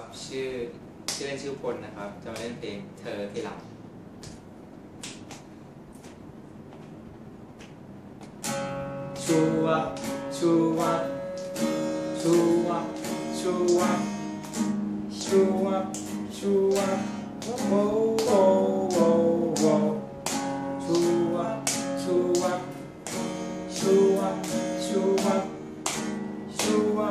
ครับ ชื่อชื่อเล่นชื่อพลนะครับ จะมาเล่นเพลงเธอที่รักชูวะชูวะชูวะชูวะชูวะชูวะโอ้โหโอ้โหโอ้ชูวะชูวะชูวะชูวะชูวะ